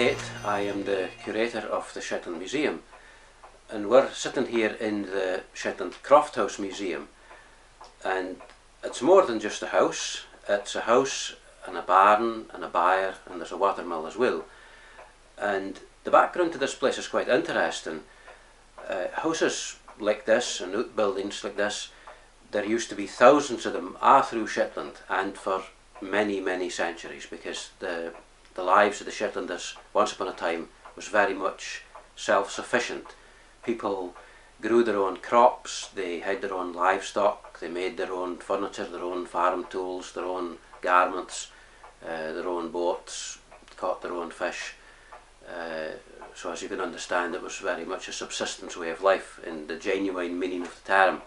Tait. I am the curator of the Shetland Museum and we're sitting here in the Shetland Crofthouse Museum and it's more than just a house. It's a house and a barn and a byre and there's a watermill as well. And the background to this place is quite interesting. Uh, houses like this and outbuildings like this, there used to be thousands of them all through Shetland and for many, many centuries because the, the lives of the Shetlanders once upon a time was very much self-sufficient. People grew their own crops, they had their own livestock, they made their own furniture, their own farm tools, their own garments, uh, their own boats, caught their own fish. Uh, so as you can understand it was very much a subsistence way of life in the genuine meaning of the term.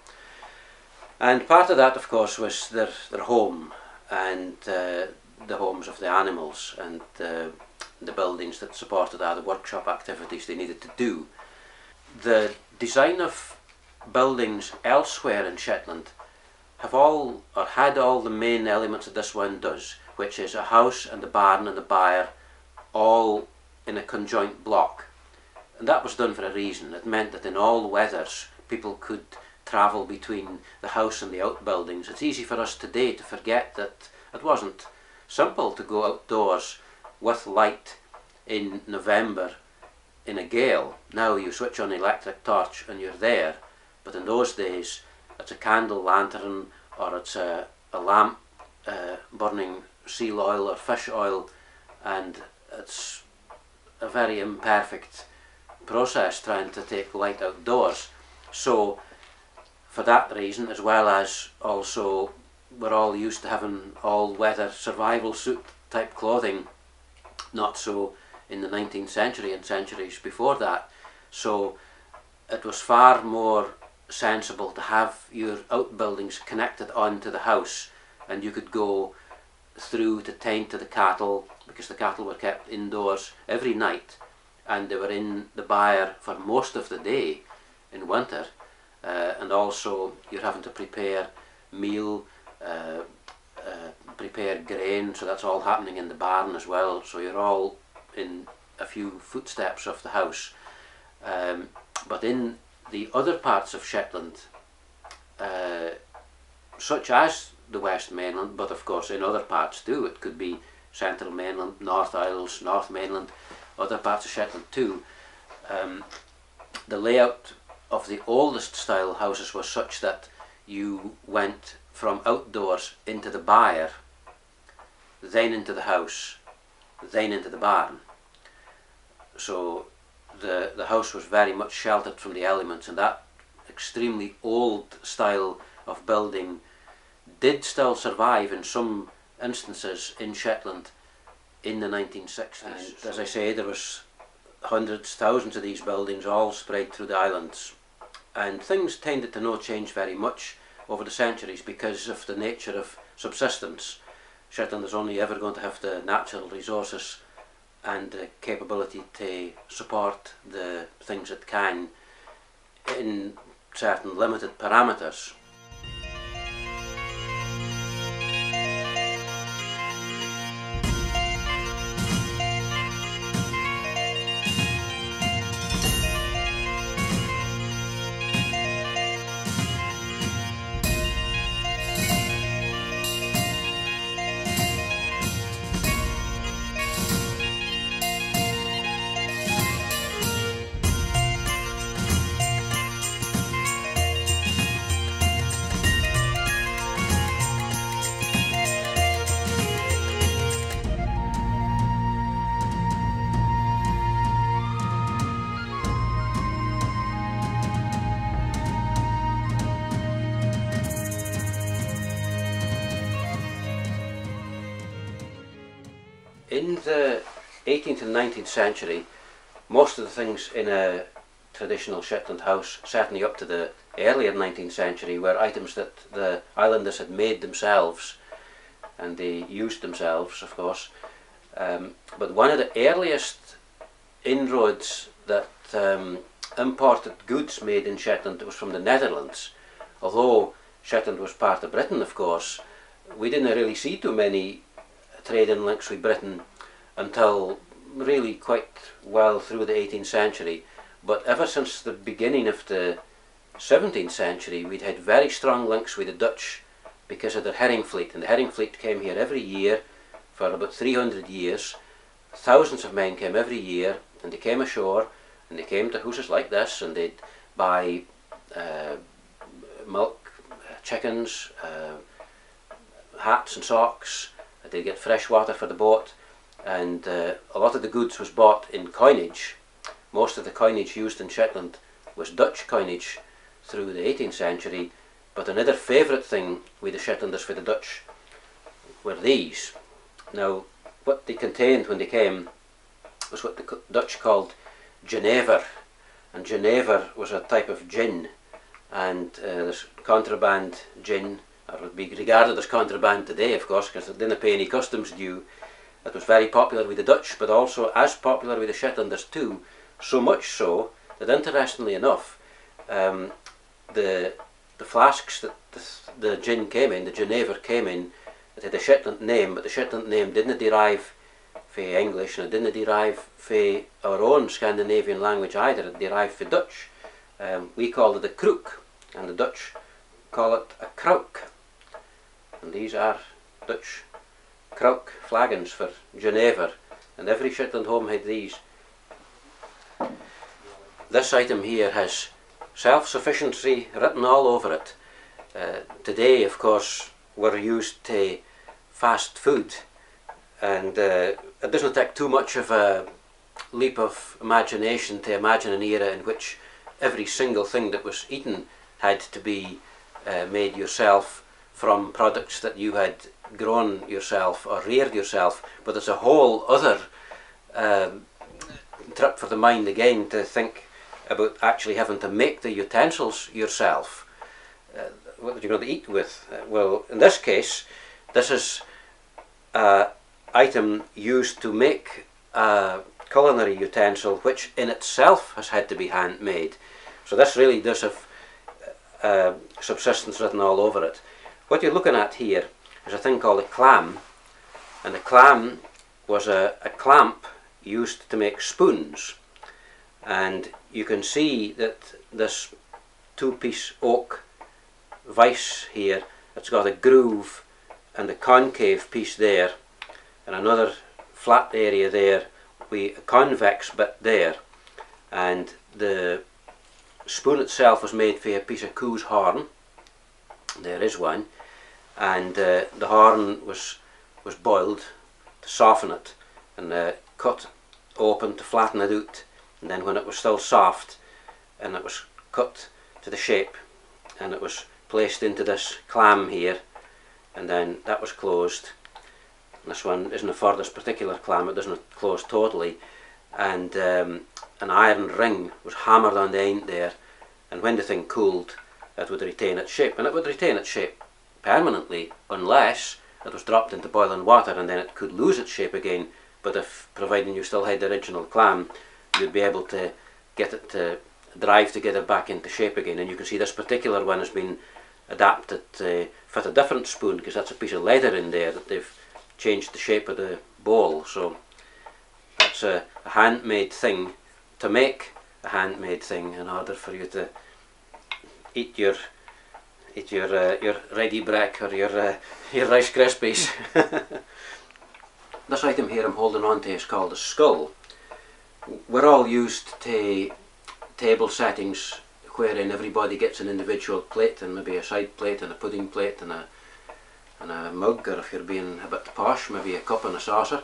And part of that of course was their, their home and uh, the homes of the animals and uh, the buildings that supported other workshop activities they needed to do. The design of buildings elsewhere in Shetland have all or had all the main elements that this one does, which is a house and a barn and a byre all in a conjoint block. And that was done for a reason. It meant that in all weathers people could travel between the house and the outbuildings. It's easy for us today to forget that it wasn't simple to go outdoors with light in November in a gale. Now you switch on the electric torch and you're there, but in those days it's a candle lantern or it's a, a lamp uh, burning seal oil or fish oil and it's a very imperfect process trying to take light outdoors. So for that reason as well as also we're all used to having all weather survival suit type clothing. Not so in the 19th century and centuries before that. So it was far more sensible to have your outbuildings connected onto the house and you could go through to tend to the cattle because the cattle were kept indoors every night and they were in the byre for most of the day in winter. Uh, and also you're having to prepare meal uh, uh, prepare grain so that's all happening in the barn as well. So you're all in a few footsteps of the house. Um, but in the other parts of Shetland uh, such as the West Mainland but of course in other parts too it could be Central Mainland, North Isles, North Mainland other parts of Shetland too um, the layout of the oldest style houses was such that you went from outdoors into the byre, then into the house, then into the barn. So the, the house was very much sheltered from the elements and that extremely old style of building did still survive in some instances in Shetland in the 1960s. And as I say, there was hundreds, thousands of these buildings all spread through the islands and things tended to not change very much over the centuries because of the nature of subsistence. Shetland is only ever going to have the natural resources and the capability to support the things it can in certain limited parameters. 19th century, most of the things in a traditional Shetland house, certainly up to the earlier 19th century, were items that the islanders had made themselves and they used themselves, of course. Um, but one of the earliest inroads that um, imported goods made in Shetland was from the Netherlands. Although Shetland was part of Britain, of course, we didn't really see too many trading links with Britain until really quite well through the 18th century, but ever since the beginning of the 17th century, we'd had very strong links with the Dutch because of their herring fleet. And the herring fleet came here every year for about 300 years. Thousands of men came every year, and they came ashore, and they came to houses like this, and they'd buy uh, milk, chickens, uh, hats and socks. They'd get fresh water for the boat, and uh, a lot of the goods was bought in coinage. Most of the coinage used in Shetland was Dutch coinage through the 18th century, but another favourite thing with the Shetlanders for the Dutch were these. Now, what they contained when they came was what the Dutch called Genever, and Genever was a type of gin, and uh, this contraband gin, or would be regarded as contraband today, of course, because it didn't pay any customs due. It was very popular with the Dutch, but also as popular with the Shetlanders too, so much so that interestingly enough, um, the the flasks that the, the gin came in, the Genever came in, it had a Shetland name, but the Shetland name didn't derive from English and it didn't derive from our own Scandinavian language either, it derived from Dutch. Um, we call it a kroek, and the Dutch call it a krauk. And these are Dutch krauk flagons for Geneva, and every Shetland home had these. This item here has self-sufficiency written all over it. Uh, today, of course, we're used to fast food, and uh, it doesn't take too much of a leap of imagination to imagine an era in which every single thing that was eaten had to be uh, made yourself from products that you had grown yourself or reared yourself. But it's a whole other um, trip for the mind again to think about actually having to make the utensils yourself. Uh, what are you going to eat with? Uh, well, in this case, this is an item used to make a culinary utensil which in itself has had to be handmade. So this really does have uh, subsistence written all over it. What you're looking at here is a thing called a clam, and a clam was a, a clamp used to make spoons. And you can see that this two-piece oak vice here, it's got a groove and a concave piece there, and another flat area there with a convex bit there. And the spoon itself was made for a piece of coo's horn. There is one. And uh, the horn was, was boiled to soften it and uh, cut open to flatten it out. And then when it was still soft and it was cut to the shape and it was placed into this clam here and then that was closed. This one isn't for this particular clam, it doesn't close totally. And um, an iron ring was hammered on the end there and when the thing cooled it would retain its shape and it would retain its shape permanently unless it was dropped into boiling water and then it could lose its shape again. But if providing you still had the original clam you'd be able to get it to drive together back into shape again. And you can see this particular one has been adapted to fit a different spoon because that's a piece of leather in there that they've changed the shape of the bowl so that's a, a handmade thing to make a handmade thing in order for you to eat your eat your uh, your Ready Brek or your uh, your rice krispies. this item here I'm holding on to is called a skull. We're all used to table settings wherein everybody gets an individual plate and maybe a side plate and a pudding plate and a and a mug or if you're being a bit posh maybe a cup and a saucer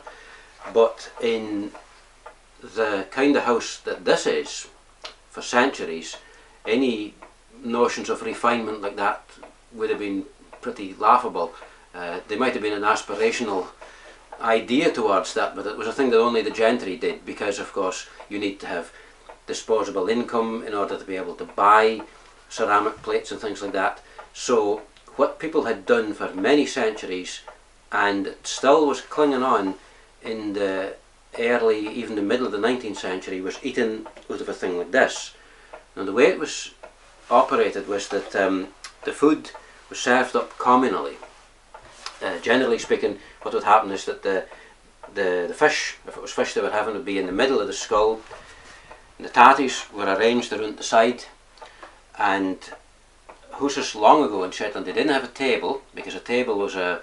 but in the kind of house that this is, for centuries, any notions of refinement like that would have been pretty laughable. Uh, might have been an aspirational idea towards that, but it was a thing that only the gentry did because, of course, you need to have disposable income in order to be able to buy ceramic plates and things like that. So, what people had done for many centuries and still was clinging on in the early, even the middle of the 19th century, was eaten out of a thing like this. Now the way it was operated was that um, the food was served up communally. Uh, generally speaking, what would happen is that the the, the fish, if it was fish they were having, would be in the middle of the skull. The tatties were arranged around the side. And hooses long ago in Shetland, they didn't have a table because a table was a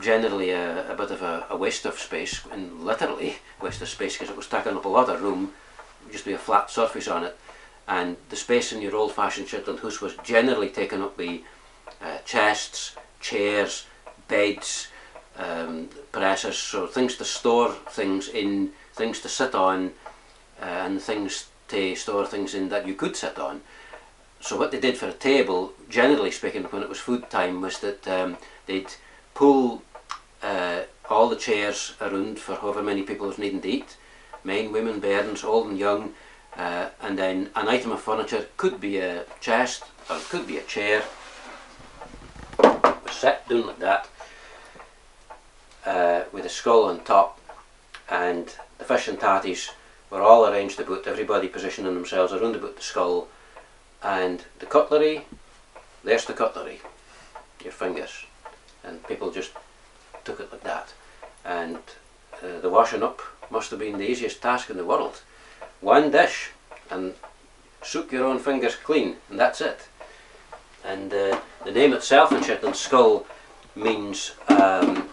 generally a, a bit of a, a, waste of space, and literally waste of space because it was taking up a lot of room. Just be a flat surface on it, and the space in your old-fashioned Shetland house was generally taken up by uh, chests, chairs, beds, um, presses, so things to store things in, things to sit on, uh, and things to store things in that you could sit on. So what they did for a table, generally speaking, when it was food time, was that um, they'd pull uh, all the chairs around for however many people was needing to eat, men, women, bairns, old and young, uh, and then an item of furniture could be a chest or it could be a chair, set down like that, uh, with a skull on top, and the fish and tatties were all arranged about everybody positioning themselves around about the skull, and the cutlery, there's the cutlery, your fingers, and people just took it like that. And uh, the washing up must have been the easiest task in the world. One dish and soak your own fingers clean and that's it. And uh, the name itself in Shetland skull means, um,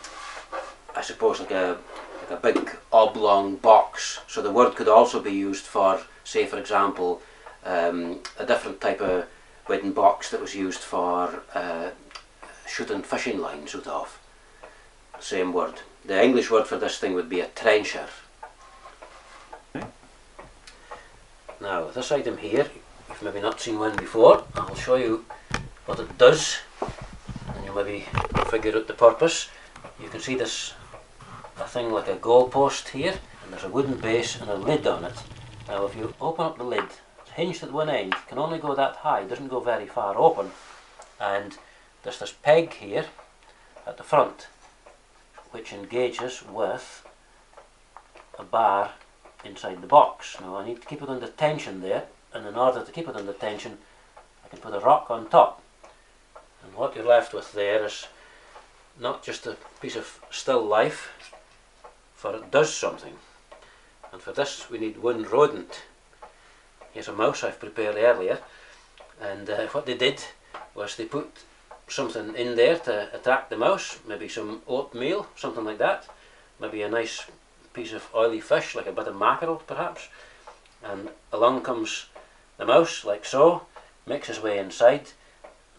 I suppose, like a, like a big oblong box. So the word could also be used for, say for example, um, a different type of wooden box that was used for uh, shooting fishing lines out of. Same word. The English word for this thing would be a trencher. Now this item here, you've maybe not seen one before, I'll show you what it does and you'll maybe figure out the purpose. You can see this a thing like a goalpost here and there's a wooden base and a lid on it. Now if you open up the lid, it's hinged at one end, can only go that high, doesn't go very far open and there's this peg here at the front which engages with a bar inside the box. Now I need to keep it under tension there and in order to keep it under tension I can put a rock on top and what you're left with there is not just a piece of still life for it does something and for this we need one rodent. Here's a mouse I've prepared earlier and uh, what they did was they put something in there to attract the mouse, maybe some oatmeal, something like that, maybe a nice piece of oily fish, like a bit of mackerel perhaps, and along comes the mouse, like so, makes his way inside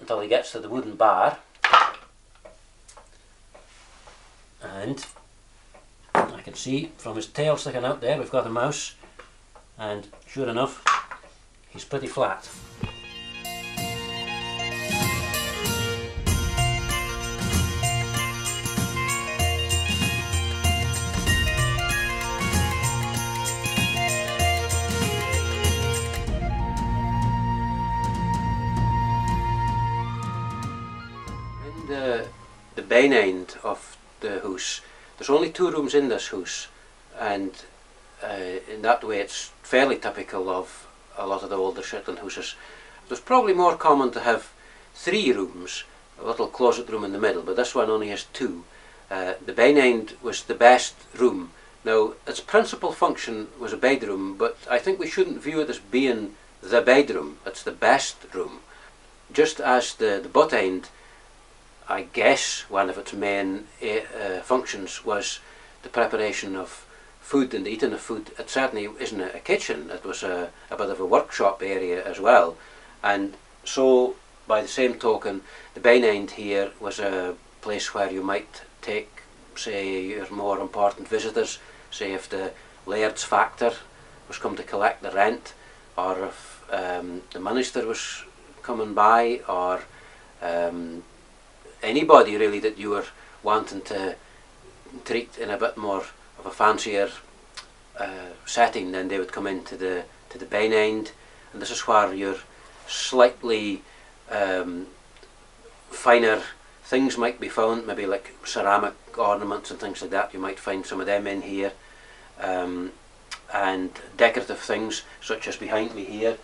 until he gets to the wooden bar, and I can see from his tail sticking out there, we've got a mouse, and sure enough, he's pretty flat. Bain end of the house. There's only two rooms in this house and uh, in that way it's fairly typical of a lot of the older Shetland houses. Was probably more common to have three rooms, a little closet room in the middle, but this one only has two. Uh, the ben end was the best room. Now, its principal function was a bedroom, but I think we shouldn't view it as being the bedroom. It's the best room. Just as the, the butt end I guess one of its main uh, functions was the preparation of food and the eating of food. It certainly isn't a kitchen, it was a, a bit of a workshop area as well. And so, by the same token, the ben end here was a place where you might take, say, your more important visitors, say if the Laird's factor was come to collect the rent, or if um, the minister was coming by, or um, anybody really that you were wanting to treat in a bit more of a fancier uh, setting, then they would come into the to the ben end, and this is where your slightly um, finer things might be found, maybe like ceramic ornaments and things like that. You might find some of them in here, um, and decorative things such as behind me here.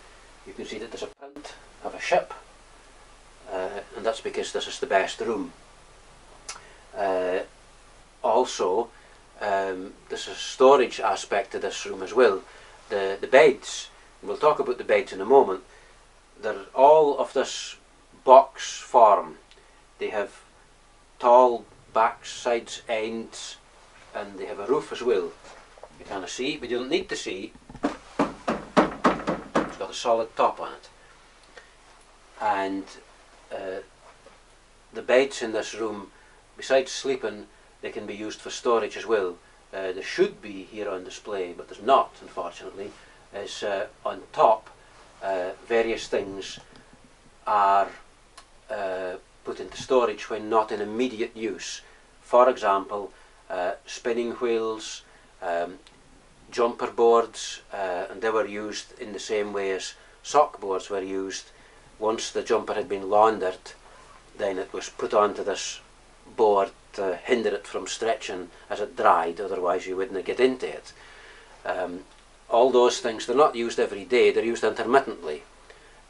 You can see that there's a print of a ship uh, and that's because this is the best room. Uh, also, um, there's a storage aspect to this room as well. The, the beds, we'll talk about the beds in a moment, they're all of this box form. They have tall backs, sides, ends, and they have a roof as well. You of see, but you don't need to see. It's got a solid top on it. And uh, the beds in this room, besides sleeping, they can be used for storage as well. Uh, there should be here on display, but there's not, unfortunately, is uh, on top uh, various things are uh, put into storage when not in immediate use. For example, spinning wheels, um, jumper boards, and they were used in the same way as sock boards were used. Once the jumper had been laundered, then it was put onto this board to hinder it from stretching as it dried, otherwise you wouldn't get into it. Um, all those things, they're not used every day, they're used intermittently.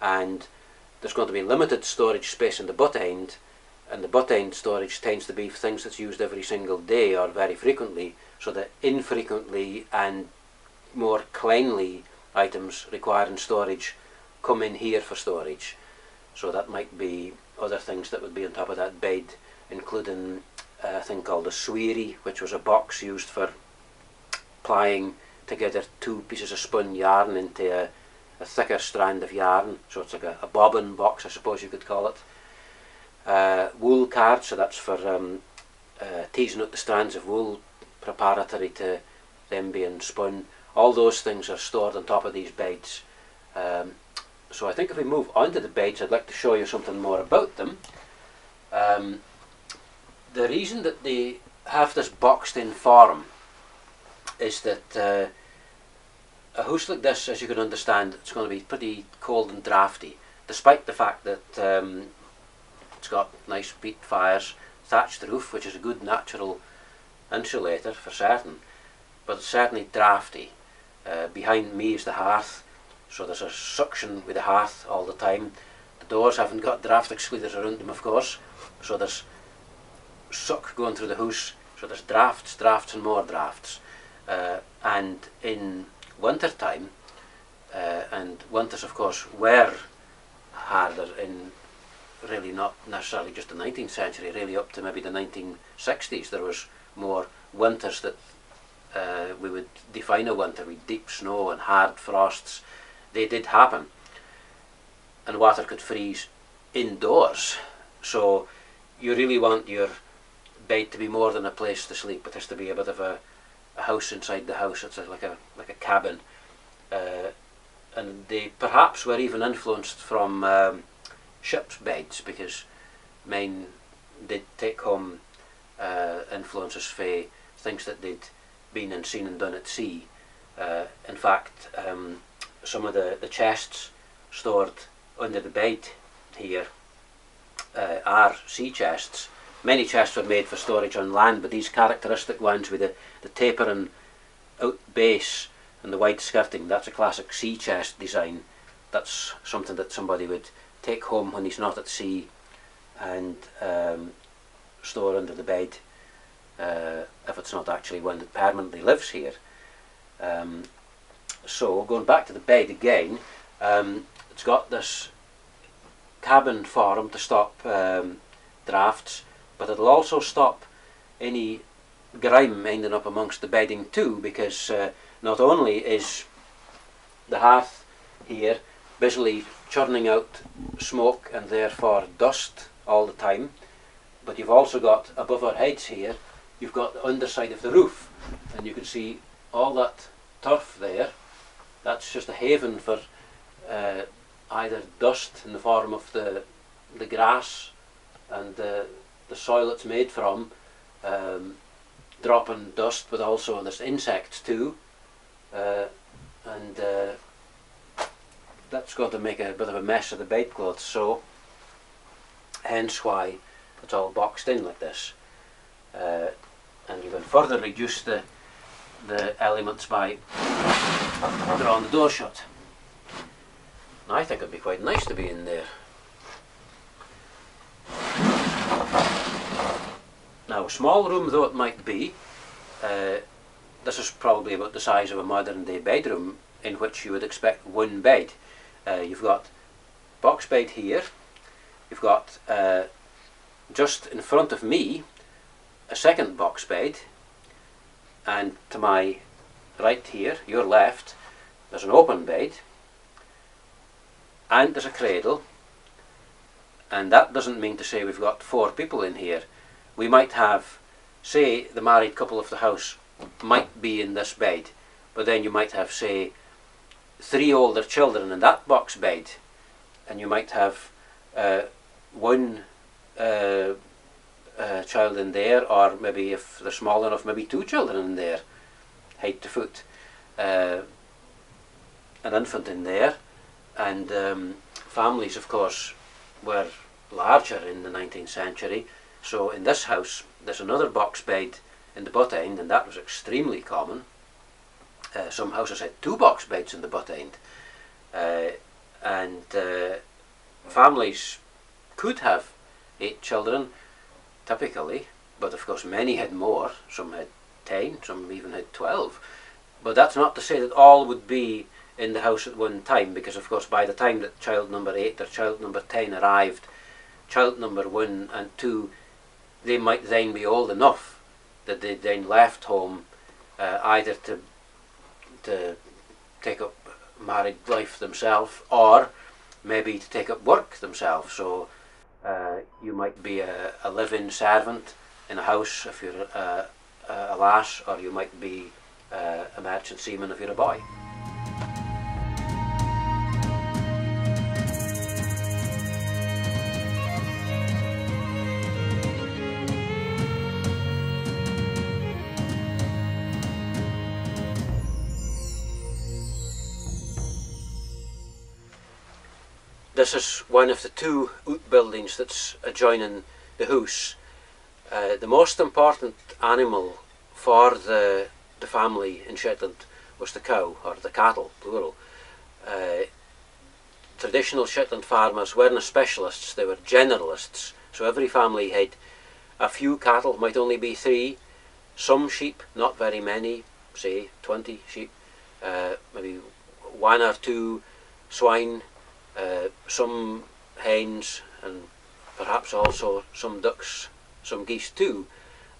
And there's going to be limited storage space in the butt end, and the butt end storage tends to be things that's used every single day or very frequently, so that infrequently and more cleanly items requiring storage come in here for storage. So that might be other things that would be on top of that bed, including a thing called a sweary, which was a box used for plying together two pieces of spun yarn into a, a thicker strand of yarn. So it's like a, a, bobbin box, I suppose you could call it. Uh, wool card, so that's for um, uh, teasing out the strands of wool preparatory to them being spun. All those things are stored on top of these beds. Um, so I think if we move on to the beds, I'd like to show you something more about them. Um, the reason that they have this boxed in form is that uh, a house like this, as you can understand, it's going to be pretty cold and drafty, despite the fact that um, it's got nice peat fires, thatched roof, which is a good natural insulator for certain, but it's certainly drafty. Uh, behind me is the hearth, so there's a suction with the hearth all the time. The doors haven't got draft excluders around them, of course, so there's suck going through the house, so there's drafts, drafts and more drafts. Uh, and in winter time, uh, and winters of course were harder in really not necessarily just the 19th century, really up to maybe the 1960s, there was more winters that uh, we would define a winter with deep snow and hard frosts. They did happen, and water could freeze indoors. So you really want your bed to be more than a place to sleep. It has to be a bit of a, a house inside the house. It's a, like a like a cabin, uh, and they perhaps were even influenced from um, ships' beds because mine did take home uh, influences for things that they'd been and seen and done at sea. Uh, in fact, um, some of the, the chests stored under the bed here uh, are sea chests Many chests were made for storage on land, but these characteristic ones with the, the tapering out base and the wide skirting, that's a classic sea chest design. That's something that somebody would take home when he's not at sea and um, store under the bed uh, if it's not actually one that permanently lives here. Um, so going back to the bed again, um, it's got this cabin form to stop um, drafts but it'll also stop any grime ending up amongst the bedding too because uh, not only is the hearth here busily churning out smoke and therefore dust all the time but you've also got above our heads here you've got the underside of the roof and you can see all that turf there that's just a haven for uh, either dust in the form of the the grass and uh, the soil it's made from um, dropping dust but also there's insects too uh, and uh, that's going to make a bit of a mess of the bedclothes so hence why it's all boxed in like this. Uh, and you can further reduce the the elements by drawing the door shut. I think it'd be quite nice to be in there. Now, small room though it might be, uh, this is probably about the size of a modern day bedroom in which you would expect one bed. Uh, you've got box bed here, you've got uh, just in front of me a second box bed and to my right here, your left, there's an open bed and there's a cradle and that doesn't mean to say we've got four people in here. We might have, say, the married couple of the house might be in this bed, but then you might have, say, three older children in that box bed, and you might have uh, one uh, uh, child in there, or maybe if they're small enough, maybe two children in there, head to foot, uh, an infant in there, and um, families, of course, were larger in the 19th century. So in this house, there's another box bed in the butt end, and that was extremely common. Uh, some houses had two box beds in the butt end, uh, and uh, families could have eight children, typically, but of course many had more. Some had ten, some even had twelve. But that's not to say that all would be in the house at one time, because of course by the time that child number eight or child number ten arrived, child number one and two, they might then be old enough that they then left home uh, either to to take up married life themselves or maybe to take up work themselves. So uh, you might be a, a live-in servant in a house if you're a, a, a lass, or you might be uh, a merchant seaman if you're a boy. This is one of the two outbuildings that's adjoining the house. Uh, the most important animal for the, the family in Shetland was the cow, or the cattle, plural. Uh, traditional Shetland farmers weren't specialists, they were generalists. So every family had a few cattle, might only be three, some sheep, not very many, say 20 sheep, uh, maybe one or two swine, uh, some hens and perhaps also some ducks, some geese too.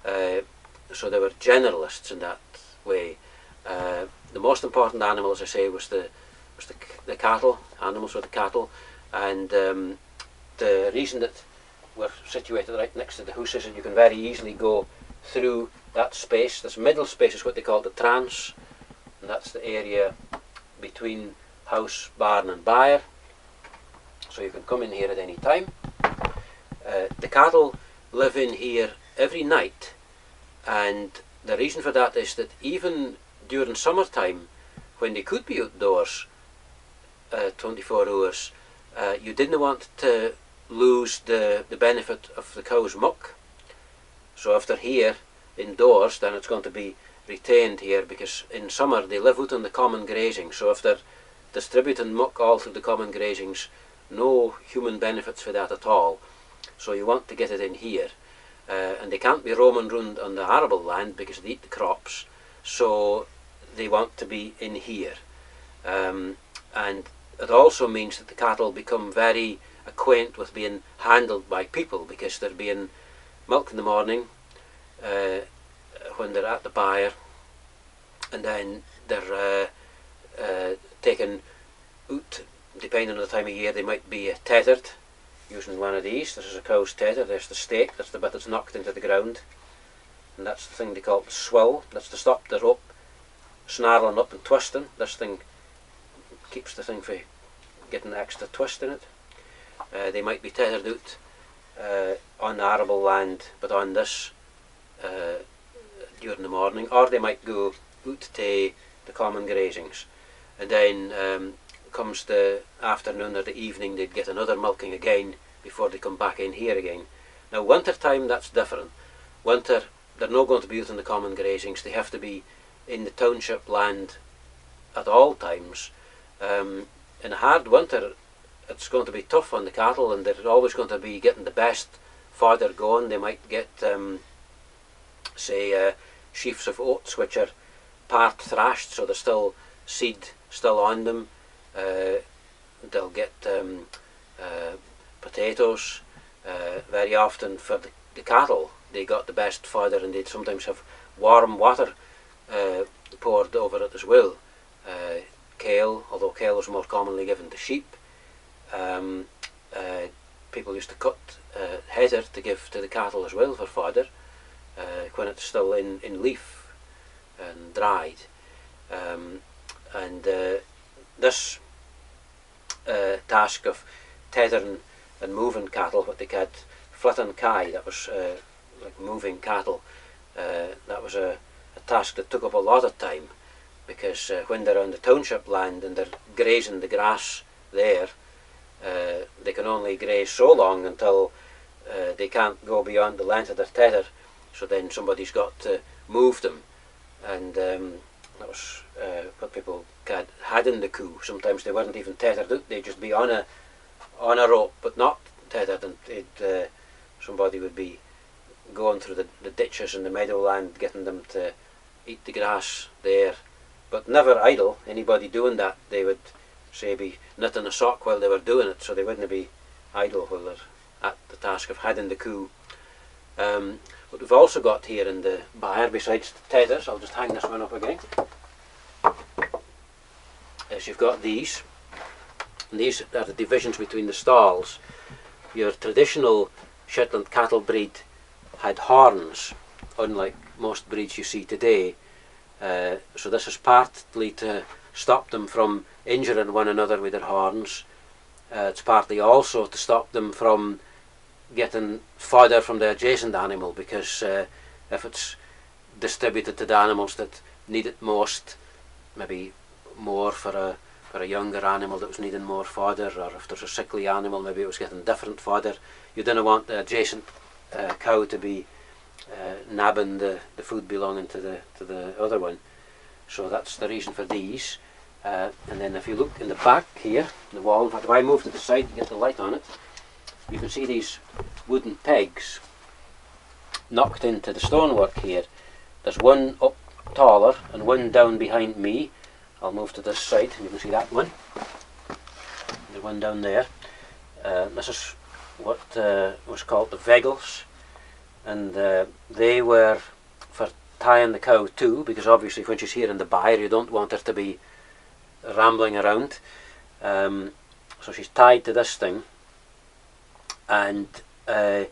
Uh, so they were generalists in that way. Uh, the most important animal, as I say, was the was the, the cattle. Animals were the cattle, and um, the reason that we're situated right next to the house is you can very easily go through that space. This middle space is what they call the trance, and that's the area between house, barn, and byre so you can come in here at any time. Uh, the cattle live in here every night and the reason for that is that even during summertime when they could be outdoors uh, 24 hours uh, you didn't want to lose the, the benefit of the cow's muck so if they're here indoors then it's going to be retained here because in summer they live out on the common grazing so if they're distributing muck all through the common grazings no human benefits for that at all. So you want to get it in here. Uh, and they can't be roaming round on the arable land because they eat the crops. So they want to be in here. Um, and it also means that the cattle become very acquaint with being handled by people because they're being milked in the morning uh, when they're at the byre and then they're uh, uh, taken out depending on the time of year, they might be tethered using one of these. This is a cow's tether, there's the stake, that's the bit that's knocked into the ground. And that's the thing they call the swill, that's to stop the rope snarling up and twisting. This thing keeps the thing from getting extra twist in it. Uh, they might be tethered out uh, on arable land, but on this uh, during the morning, or they might go out to the common grazings. And then um, comes the afternoon or the evening they'd get another milking again before they come back in here again. Now winter time that's different. Winter they're not going to be out in the common grazings, they have to be in the township land at all times. Um, in a hard winter it's going to be tough on the cattle and they're always going to be getting the best farther gone. They might get um, say uh, sheaves of oats which are part thrashed, so there's still seed still on them. Uh, they'll get um, uh, potatoes. Uh, very often for the, the, cattle, they got the best fodder, and they'd sometimes have warm water poured over it as well. Kale, although kale was more commonly given to sheep. Um, people used to cut uh, heather to give to the cattle as well for fodder uh, when it's still in, in leaf and dried. Um, and uh, this uh, task of tethering and moving cattle, what they called flitting kai, that was uh, like moving cattle, uh, that was a, a, task that took up a lot of time because uh, when they're on the township land and they're grazing the grass there, uh, they can only graze so long until uh, they can't go beyond the length of their tether, so then somebody's got to move them. And um, that was what people had, had in the coup. Sometimes they weren't even tethered they'd just be on a on a rope, but not tethered, and uh, somebody would be going through the, the ditches in the meadowland, getting them to eat the grass there, but never idle. Anybody doing that, they would say be knitting a sock while they were doing it, so they wouldn't be idle while they're at the task of heading the coup. Um, what we've also got here in the byre, besides the tethers, I'll just hang this one up again, is you've got these. And these are the divisions between the stalls. Your traditional Shetland cattle breed had horns, unlike most breeds you see today. Uh, so this is partly to stop them from injuring one another with their horns. Uh, it's partly also to stop them from getting fodder from the adjacent animal because uh, if it's distributed to the animals that need it most, maybe more for a for a younger animal that was needing more fodder, or if there's a sickly animal, maybe it was getting different fodder. You didn't want the adjacent uh, cow to be uh, nabbing the, the food belonging to the to the other one. So that's the reason for these. Uh, and then if you look in the back here, the wall, in fact if I move to the side to get the light on it, you can see these wooden pegs knocked into the stonework here. There's one up taller and one down behind me. I'll move to this side and you can see that one. The one down there. Uh, this is what uh, was called the vegels and uh, they were for tying the cow to because obviously when she's here in the byre you don't want her to be rambling around. Um, so she's tied to this thing and uh,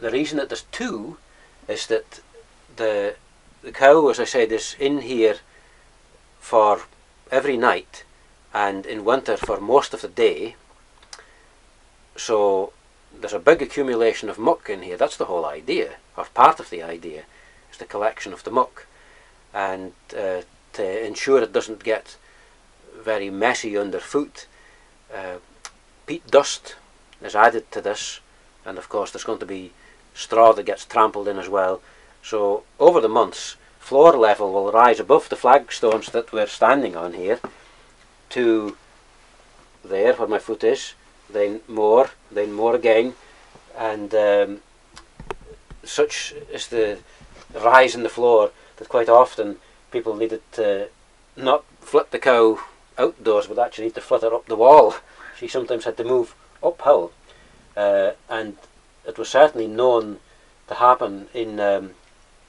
the reason that there's two is that the the cow, as I said, is in here for every night and in winter for most of the day. So there's a big accumulation of muck in here. That's the whole idea, or part of the idea, is the collection of the muck. And uh, to ensure it doesn't get very messy underfoot, uh, peat dust is added to this and of course there's going to be straw that gets trampled in as well so over the months floor level will rise above the flagstones that we're standing on here to there where my foot is then more then more again and um, such is the rise in the floor that quite often people needed to not flip the cow outdoors but actually need to flit her up the wall she sometimes had to move uphill. Uh, and it was certainly known to happen in um,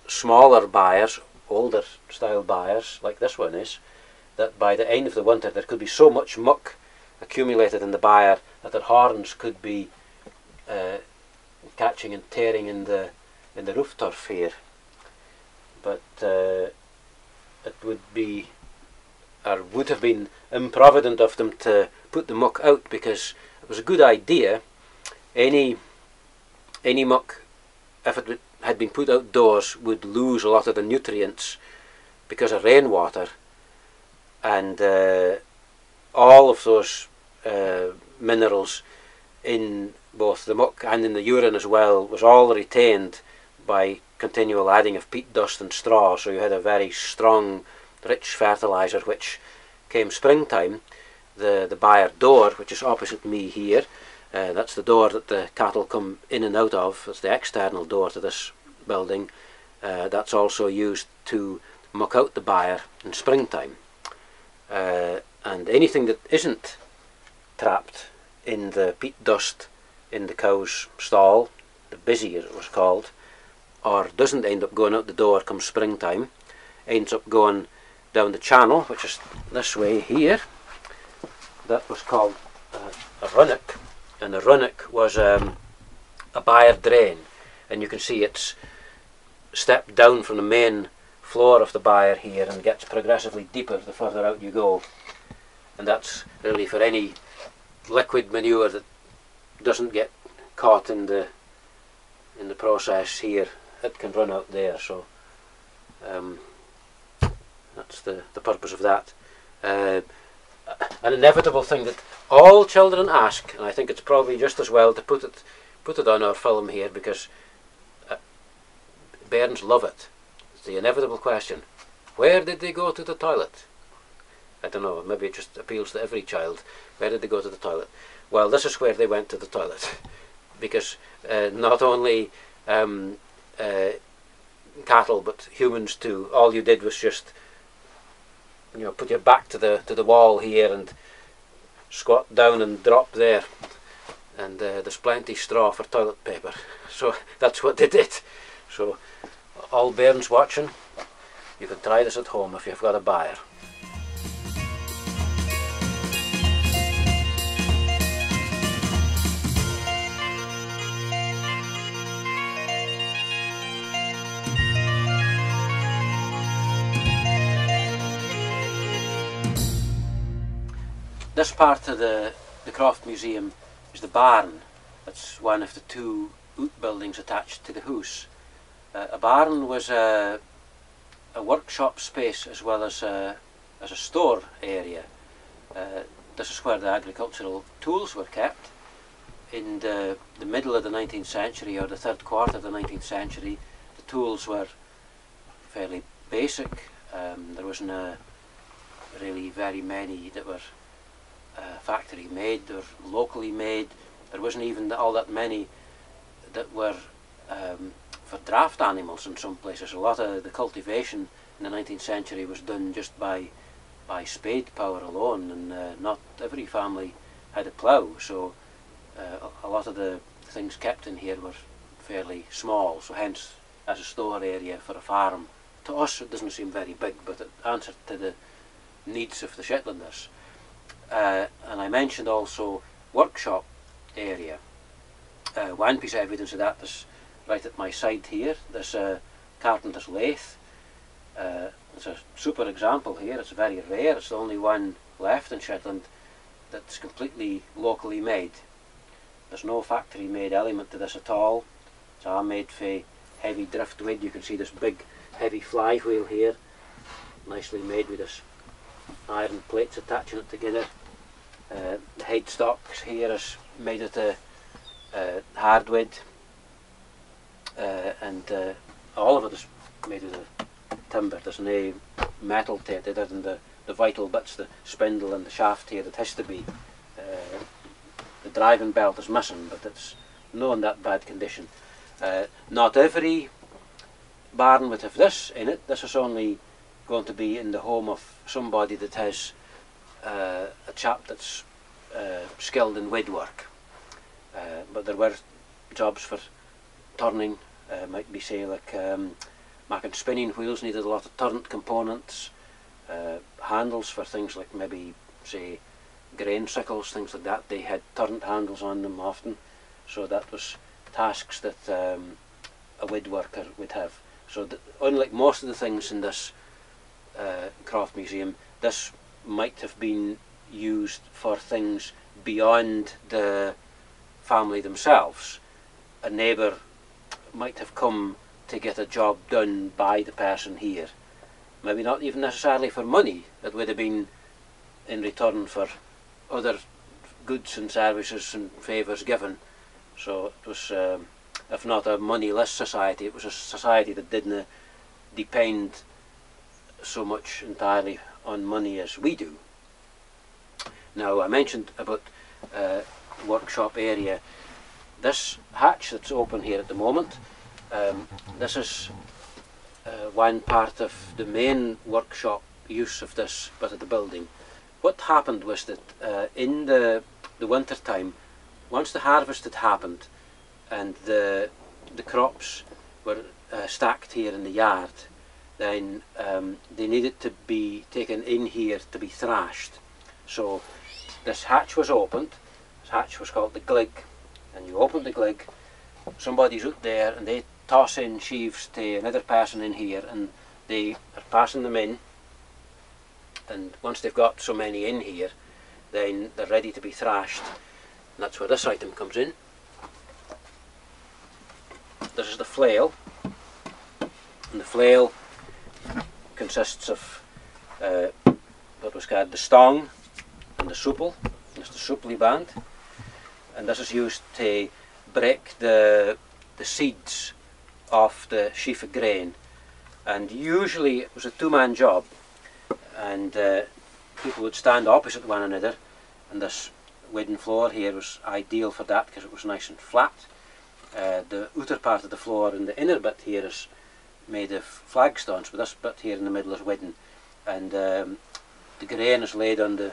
smaller byres, older style byres, like this one is, that by the end of the winter there could be so much muck accumulated in the byre that the horns could be uh, catching and tearing in the in the roof turf here. But uh, it would be, or would have been improvident of them to put the muck out because it was a good idea. Any any muck, if it had been put outdoors, would lose a lot of the nutrients because of rainwater, and uh, all of those uh, minerals in both the muck and in the urine as well was all retained by continual adding of peat dust and straw. So you had a very strong, rich fertilizer, which came springtime the, the byre door, which is opposite me here. Uh, that's the door that the cattle come in and out of. It's the external door to this building. Uh, that's also used to muck out the byre in springtime. Uh, and anything that isn't trapped in the peat dust in the cow's stall, the busy as it was called, or doesn't end up going out the door come springtime, ends up going down the channel, which is this way here. That was called uh, a runnock, and the runnock was um, a byre drain, and you can see it's stepped down from the main floor of the byre here and gets progressively deeper the further out you go. And that's really for any liquid manure that doesn't get caught in the in the process here, it can run out there. So um, that's the, the purpose of that. Uh, an inevitable thing that all children ask, and I think it's probably just as well to put it put it on our film here because uh, bairns love it. It's the inevitable question: Where did they go to the toilet? I don't know. Maybe it just appeals to every child. Where did they go to the toilet? Well, this is where they went to the toilet, because uh, not only um, uh, cattle but humans too. All you did was just you know put your back to the to the wall here and squat down and drop there. And uh, there's plenty straw for toilet paper. So that's what they did. So all bairns watching. You can try this at home if you've got a byre This part of the, the Croft Museum is the barn. It's one of the two outbuildings attached to the house. Uh, a barn was a, a workshop space as well as a, as a store area. Uh, this is where the agricultural tools were kept. In the, the middle of the 19th century or the third quarter of the 19th century, the tools were fairly basic. Um, there wasn't a, really very many that were uh, factory made, they were locally made. There wasn't even all that many that were um, for draft animals in some places. A lot of the cultivation in the 19th century was done just by by spade power alone, and uh, not every family had a plough. So uh, a lot of the things kept in here were fairly small. So hence, as a store area for a farm, to us it doesn't seem very big, but it answered to the needs of the Shetlanders. Uh, and I mentioned also workshop area. Uh, one piece of evidence of that is right at my side here. There's a carpenter's lathe. Uh, it's a super example here. It's very rare. It's the only one left in Shetland that's completely locally made. There's no factory made element to this at all. It's all made for heavy driftwood. You can see this big heavy flywheel here, nicely made with this iron plates attaching it together. Uh, the headstocks here is made of the uh, hardwood uh, and uh, all of it is made of the timber. There's no metal to it other than the, the vital bits, the spindle and the shaft here that has to be. Uh, the driving belt is missing but it's not in that bad condition. Uh, not every barn would have this in it. This is only going to be in the home of somebody that has uh, a chap that's uh, skilled in woodwork. Uh, but there were jobs for turning, uh, might be say like um, making spinning wheels needed a lot of turnt components, uh, handles for things like maybe say grain sickles, things like that. They had turnt handles on them often, so that was tasks that um, a woodworker would have. So that, unlike most of the things in this uh, Croft Museum, this might have been used for things beyond the family themselves. A neighbour might have come to get a job done by the person here. Maybe not even necessarily for money, it would have been in return for other goods and services and favours given. So it was, um, if not a moneyless society, it was a society that didn't depend so much entirely on money as we do. Now I mentioned about uh, workshop area. This hatch that's open here at the moment, um, this is uh, one part of the main workshop use of this bit of the building. What happened was that uh, in the, the winter time, once the harvest had happened and the, the crops were uh, stacked here in the yard, then um, they needed to be taken in here to be thrashed. So this hatch was opened, this hatch was called the glig, and you open the glig, somebody's out there and they toss in sheaves to another person in here and they are passing them in. And once they've got so many in here then they're ready to be thrashed. And that's where this item comes in. This is the flail. And the flail consists of uh, what was called the stong and the supple, it's the supply band. And this is used to break the, the seeds off the sheaf of grain. And usually it was a two-man job. And uh, people would stand opposite one another. And this wooden floor here was ideal for that because it was nice and flat. Uh, the outer part of the floor and the inner bit here is made of flagstones but this bit here in the middle is wooden and um, the grain is laid on the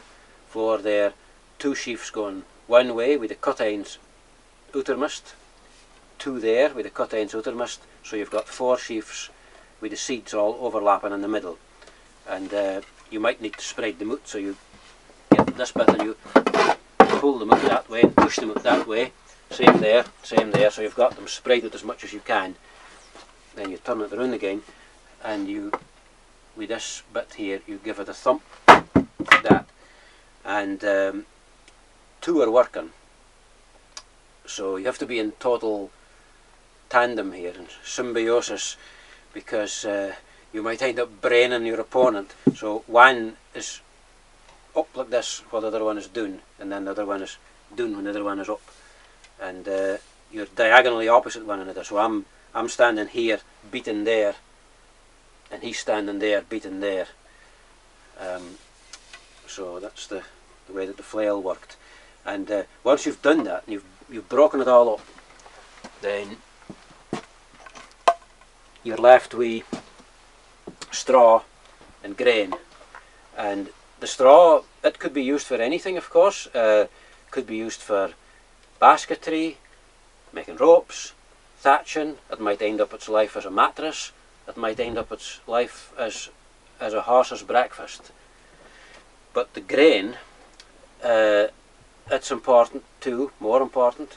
floor there, two sheaves going one way with the cut ends outermost, two there with the cut ends outermost, so you've got four sheaves with the seeds all overlapping in the middle. And uh, you might need to spread them out, so you get this bit and you pull them out that way and push them out that way. Same there, same there, so you've got them spread out as much as you can. Then you turn it around again and you, with this bit here, you give it a thump like that. And um, two are working so you have to be in total tandem here, and symbiosis, because uh, you might end up braining your opponent. So one is up like this while the other one is down, and then the other one is down when the other one is up. And uh, you're diagonally opposite one another. So I'm I'm standing here beating there, and he's standing there beating there. Um, so that's the, the way that the flail worked. And uh, once you've done that, and you've you've broken it all up, then you're left with straw and grain. And the straw, it could be used for anything, of course. Uh, could be used for basketry, making ropes, thatching. It might end up its life as a mattress. It might end up its life as as a horse's breakfast. But the grain, uh, it's important too, more important.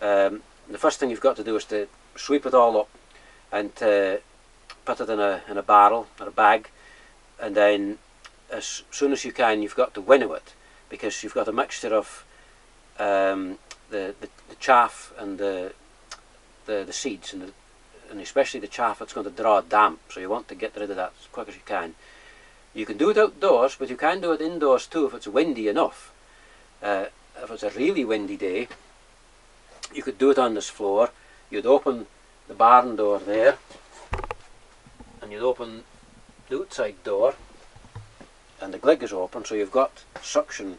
Um, the first thing you've got to do is to sweep it all up and uh, put it in a, in a barrel or a bag and then as soon as you can you've got to winnow it because you've got a mixture of um, the, the, the chaff and the, the, the seeds and, the, and especially the chaff that's going to draw damp so you want to get rid of that as quick as you can. You can do it outdoors but you can do it indoors too if it's windy enough. Uh, if it's a really windy day, you could do it on this floor. You'd open the barn door there, and you'd open the outside door, and the glig is open, so you've got suction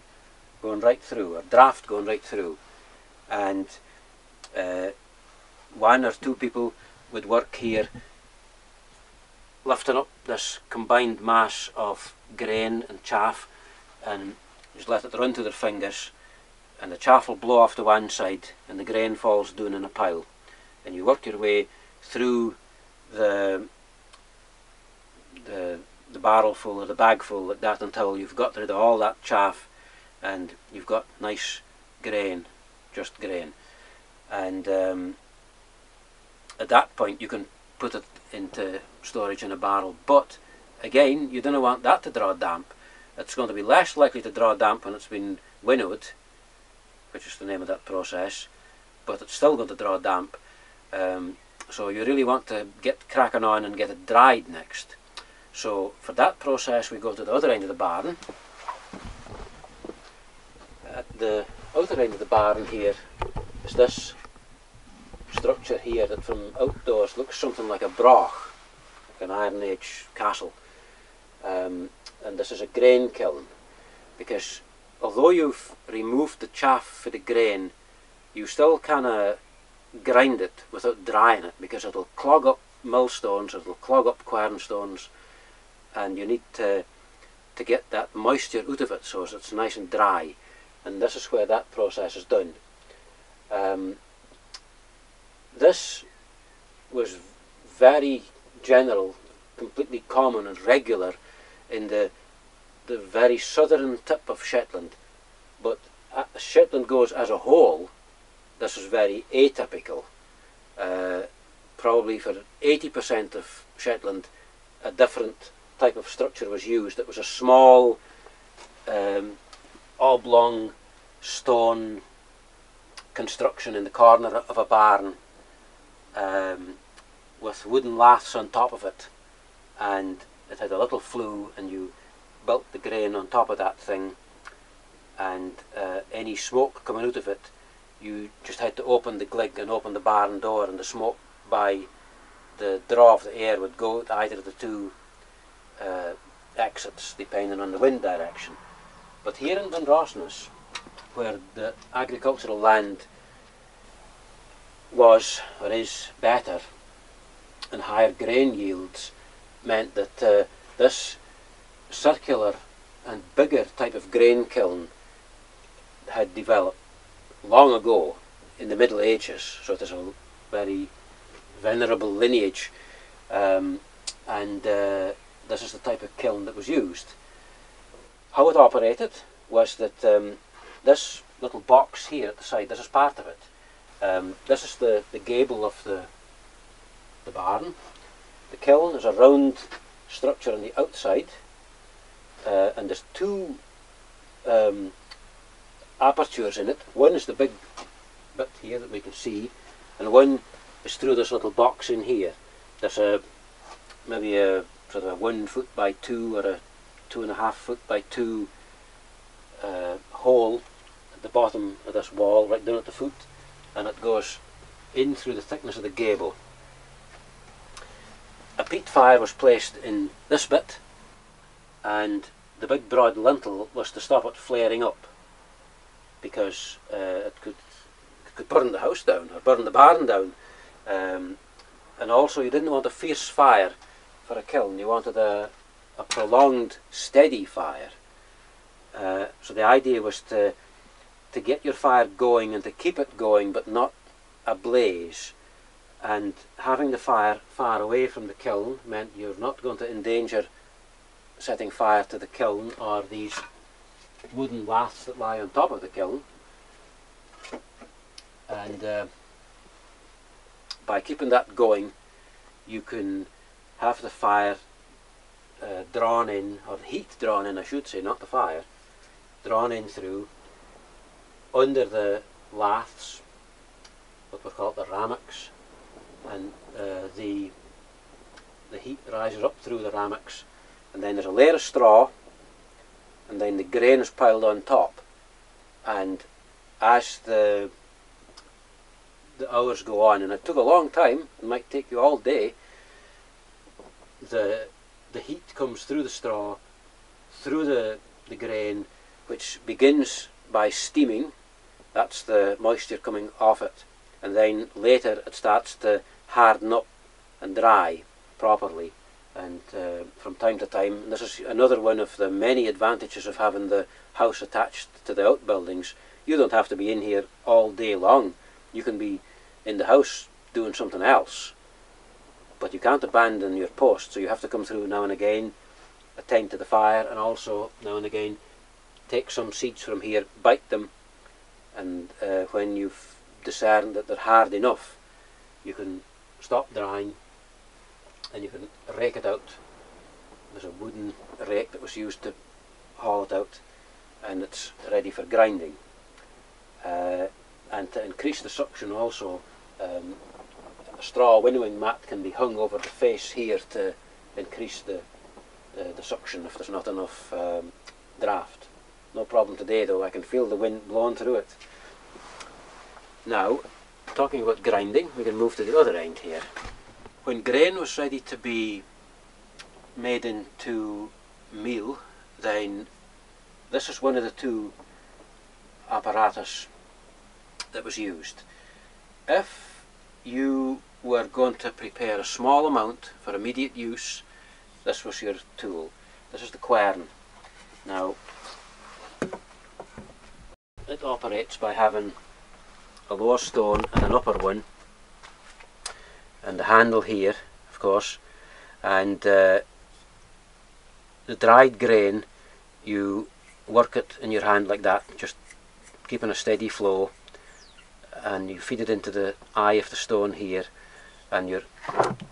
going right through, or draft going right through. And uh, one or two people would work here lifting up this combined mass of grain and chaff and just let it run to their fingers and the chaff will blow off to one side and the grain falls down in a pile. And you work your way through the the, the barrel full or the bag full like that until you've got rid of all that chaff and you've got nice grain just grain. And um, at that point you can put it into storage in a barrel but again you don't want that to draw damp it's going to be less likely to draw damp when it's been winnowed which is the name of that process, but it's still going to draw damp. Um, so you really want to get cracking on and get it dried next. So for that process we go to the other end of the barn. At the other end of the barn here is this structure here that from outdoors looks something like a broch, like an Iron Age castle. Um, and this is a grain kiln because although you've removed the chaff for the grain, you still kind of grind it without drying it because it'll clog up millstones, it'll clog up quern stones, and you need to to get that moisture out of it so it's nice and dry. And this is where that process is done. Um, this was very general, completely common and regular in the the very southern tip of Shetland. But as Shetland goes as a whole, this was very atypical. Uh, probably for 80% of Shetland, a different type of structure was used. It was a small, um, oblong stone construction in the corner of a barn um, with wooden laths on top of it and it had a little flue and you built the grain on top of that thing and uh, any smoke coming out of it you just had to open the glig and open the barn door and the smoke by the draw of the air would go to either of the two uh, exits depending on the wind direction. But here in Dunrossness, where the agricultural land was or is better and higher grain yields meant that uh, this circular and bigger type of grain kiln had developed long ago in the Middle Ages, so it is a very venerable lineage um, and uh, this is the type of kiln that was used. How it operated was that um, this little box here at the side, this is part of it. Um, this is the, the gable of the, the barn. The kiln is a round structure on the outside uh, and there's two um, apertures in it. One is the big bit here that we can see and one is through this little box in here. There's a maybe a sort of a one foot by two or a two and a half foot by two uh, hole at the bottom of this wall right down at the foot and it goes in through the thickness of the gable. A peat fire was placed in this bit and the big broad lintel was to stop it flaring up because uh, it could it could burn the house down or burn the barn down um, and also you didn't want a fierce fire for a kiln. You wanted a, a prolonged, steady fire. Uh, so the idea was to to get your fire going and to keep it going, but not ablaze. And having the fire far away from the kiln meant you're not going to endanger setting fire to the kiln or these wooden laths that lie on top of the kiln. And uh, by keeping that going, you can have the fire uh, drawn in, or heat drawn in I should say, not the fire, drawn in through under the laths, what were called the rammocks, and uh, the the heat rises up through the rammocks, and then there's a layer of straw, and then the grain is piled on top, and as the the hours go on, and it took a long time, it might take you all day, the the heat comes through the straw, through the, the grain, which begins by steaming, that's the moisture coming off it, and then later it starts to harden up and dry properly. And uh, from time to time, this is another one of the many advantages of having the house attached to the outbuildings. You don't have to be in here all day long. You can be in the house doing something else but you can't abandon your post so you have to come through now and again attend to the fire and also now and again take some seeds from here bite them and uh, when you've discerned that they're hard enough you can stop drying and you can rake it out there's a wooden rake that was used to haul it out and it's ready for grinding uh, and to increase the suction also um, a straw winnowing mat can be hung over the face here to increase the, the suction if there's not enough um, draft. No problem today though, I can feel the wind blowing through it. Now, talking about grinding, we can move to the other end here. When grain was ready to be made into meal, then this is one of the two apparatus that was used. If you were going to prepare a small amount for immediate use, this was your tool. This is the quern. Now, it operates by having a lower stone and an upper one, and the handle here, of course, and uh, the dried grain, you work it in your hand like that, just keeping a steady flow, and you feed it into the eye of the stone here, and you're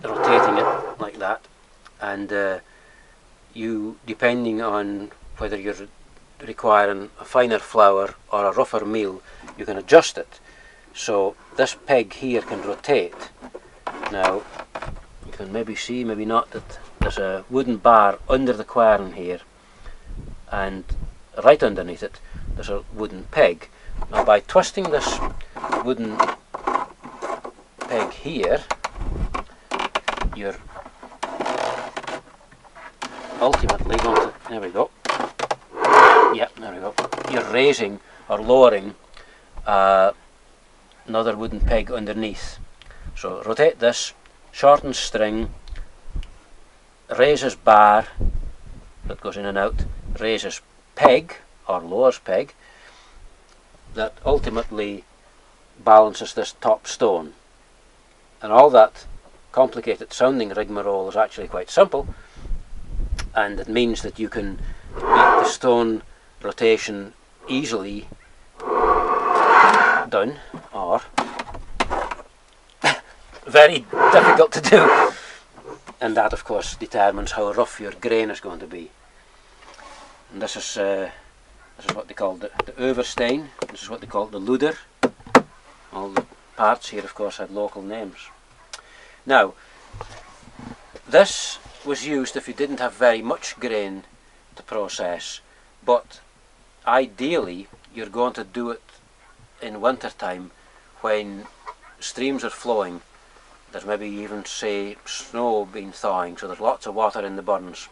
rotating it like that, and uh, you, depending on whether you're requiring a finer flour or a rougher meal, you can adjust it. So this peg here can rotate. Now, you can maybe see, maybe not, that there's a wooden bar under the quern here, and right underneath it there's a wooden peg. Now by twisting this wooden peg here, you're ultimately going to, there we go, Yep, there we go. You're raising or lowering uh, another wooden peg underneath. So rotate this, shorten string, raises bar that goes in and out, raises peg or lowers peg that ultimately balances this top stone. And all that complicated sounding rigmarole is actually quite simple and it means that you can make the stone rotation easily done or very difficult to do. And that of course determines how rough your grain is going to be. And this is uh, this is what they call the, the oversteen this is what they call the luder. All the parts here of course had local names. Now this was used if you didn't have very much grain to process but ideally you're going to do it in winter time when streams are flowing. There's maybe even say snow being thawing so there's lots of water in the burns.